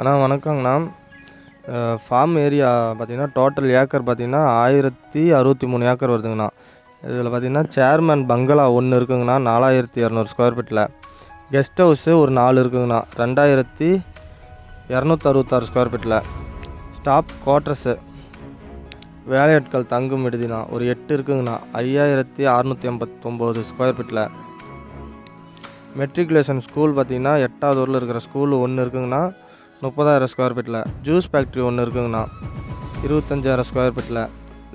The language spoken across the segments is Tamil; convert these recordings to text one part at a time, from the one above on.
அண்ணா வணக்கங்கண்ணா. ஃபார்ம் ஏரியா பார்த்தீங்கன்னா டோட்டல் ஏக்கர் பார்த்திங்கன்னா ஆயிரத்தி அறுபத்தி மூணு ஏக்கர் வருதுங்கண்ணா. இதில் பார்த்தீங்கன்னா சேர்மேன் பங்களா ஒன்று இருக்குங்கண்ணா நாலாயிரத்தி இரநூறு ஸ்கொயர் ஃபீட்டில் கெஸ்ட் ஹவுஸு ஒரு நாலு இருக்குங்கண்ணா ரெண்டாயிரத்தி இரநூத்தி அறுபத்தாறு ஸ்கொயர் ஃபீட்டில் ஸ்டாப் குவார்ட்டர்ஸு வேலையாட்கள் தங்கும் விடுதிண்ணா ஒரு எட்டு இருக்குங்கண்ணா ஐயாயிரத்தி அறநூற்றி எண்பத்தொம்போது ஸ்கொயர் ஃபீட்டில் மெட்ரிகுலேஷன் ஸ்கூல் பார்த்தீங்கன்னா எட்டாவது ஊரில் இருக்கிற ஸ்கூல் ஒன்று இருக்குங்கண்ணா. முப்பதாயிரம் ஸ்கொயர் ஃபீட்டில் ஜூஸ் ஃபேக்ட்ரி ஒன்று இருக்குங்கண்ணா. இருபத்தஞ்சாயிரம் ஸ்கொயர் ஃபீட்டில்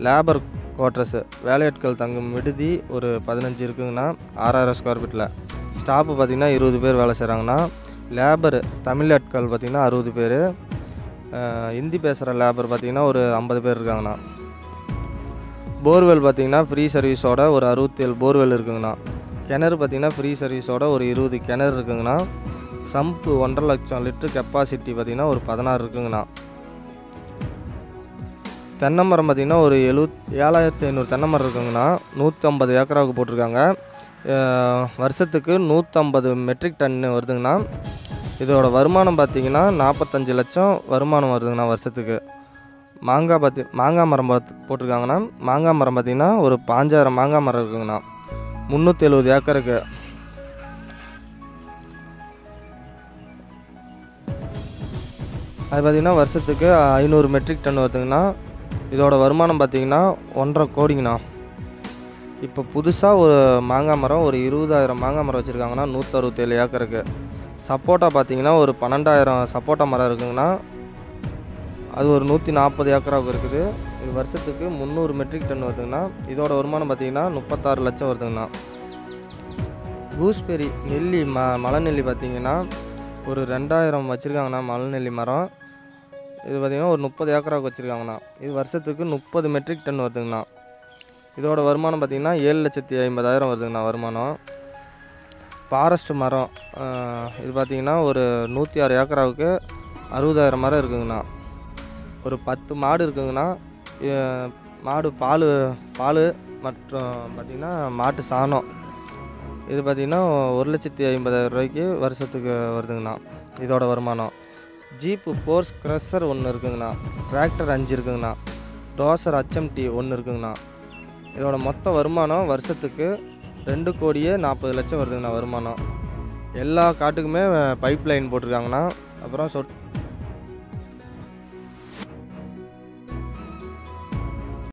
லேபர் குவார்ட்டர்ஸு வேலையாட்கள் தங்கும் விடுதி ஒரு பதினஞ்சு இருக்குங்கண்ணா. ஆறாயிரம் ஸ்கொயர் ஃபீட்டில் ஸ்டாஃபு பார்த்திங்கன்னா இருபது பேர் வேலை செய்கிறாங்கண்ணா லேபர் தமிழ் ஆட்கள் பார்த்திங்கன்னா அறுபது பேர். ஹிந்தி பேசுகிற லேபர் பார்த்திங்கன்னா ஒரு ஐம்பது பேர் இருக்காங்கண்ணா. போர்வெல் பார்த்திங்கன்னா ஃப்ரீ சர்வீஸோட ஒரு அறுபத்தேழு போர்வெல் இருக்குங்கண்ணா. கிணறு பார்த்திங்கன்னா ஃப்ரீ சர்வீஸோட ஒரு இருபது கிணறு இருக்குங்கண்ணா. சம்பு ஒன்றரை லட்சம் லிட்டர் கெப்பாசிட்டி பார்த்திங்கன்னா ஒரு பதினாறு இருக்குங்கண்ணா. தென்னை மரம் பார்த்திங்கன்னா ஒரு எழுவத் ஏழாயிரத்தி ஐநூறு தென்னை மரம் இருக்குங்கண்ணா. நூற்றம்பது ஏக்கராவுக்கு போட்டிருக்காங்க. வருஷத்துக்கு நூற்றம்பது மெட்ரிக் டன்னு வருதுங்கண்ணா. இதோட வருமானம் பார்த்திங்கன்னா நாற்பத்தஞ்சு லட்சம் வருமானம் வருதுங்கண்ணா வருஷத்துக்கு. மாங்காய் பார்த்தி மாங்காய் மரம் பார்த்து போட்டிருக்காங்கண்ணா. மாங்காய் மரம் பார்த்திங்கன்னா ஒரு பாஞ்சாயிரம் மாங்காய் மரம் இருக்குங்கண்ணா. முந்நூற்றி எழுபது ஏக்கருக்கு. அது பார்த்திங்கன்னா வருஷத்துக்கு ஐநூறு மெட்ரிக் டன் வருதுங்கண்ணா. இதோட வருமானம் பார்த்திங்கன்னா ஒன்றரை கோடிங்கண்ணா. இப்போ புதுசாக ஒரு மாங்காய் மரம் ஒரு இருபதாயிரம் மாங்காய் மரம் வச்சுருக்காங்கன்னா நூற்றறுபத்தேழு ஏக்கருக்கு. சப்போட்டா பார்த்திங்கன்னா ஒரு பன்னெண்டாயிரம் சப்போட்டா மரம் இருக்குங்கண்ணா. அது ஒரு நூற்றி நாற்பது ஏக்கராவுக்கு இருக்குது. இது வருஷத்துக்கு முந்நூறு மெட்ரிக் டன் வருதுங்கண்ணா. இதோட வருமானம் பார்த்தீங்கன்னா முப்பத்தாறு லட்சம் வருதுங்கண்ணா. கூஸ்பெரி நெல்லி ம மலை நெல்லி பார்த்தீங்கன்னா ஒரு ரெண்டாயிரம் வச்சுருக்காங்கண்ணா மலை நெல்லி மரம். இது பார்த்திங்கன்னா ஒரு முப்பது ஏக்கராவுக்கு வச்சுருக்காங்கண்ணா. இது வருஷத்துக்கு முப்பது மெட்ரிக் டன் வருதுங்கண்ணா. இதோட வருமானம் பார்த்திங்கன்னா ஏழு லட்சத்தி ஐம்பதாயிரம் வருதுங்கண்ணா வருமானம். ஃபாரஸ்ட் மரம் இது பார்த்திங்கன்னா ஒரு நூற்றி ஆறு ஏக்கராவுக்கு அறுபதாயிரம் மரம் இருக்குங்கண்ணா. ஒரு பத்து மாடு இருக்குங்கண்ணா. மாடு பால் பால் மற்றும் பார்த்திங்கன்னா மாட்டு சாணம். இது பார்த்திங்கன்னா ஒரு லட்சத்தி ஐம்பதாயிரம் ரூபாய்க்கு வருஷத்துக்கு வருதுங்கண்ணா இதோட வருமானம். ஜீப்பு போர்ஸ் க்ரஷர் ஒன்று இருக்குங்கண்ணா. டிராக்டர் அஞ்சு இருக்குங்கண்ணா. டோசர் ஹச்எம்டி ஒன்று இருக்குங்கண்ணா. இதோட மொத்த வருமானம் வருஷத்துக்கு ரெண்டு கோடியே நாற்பது லட்சம் வருதுங்கண்ணா வருமானம். எல்லா காட்டுக்குமே பைப் லைன் போட்டிருக்காங்கண்ணா. அப்புறம் சொட்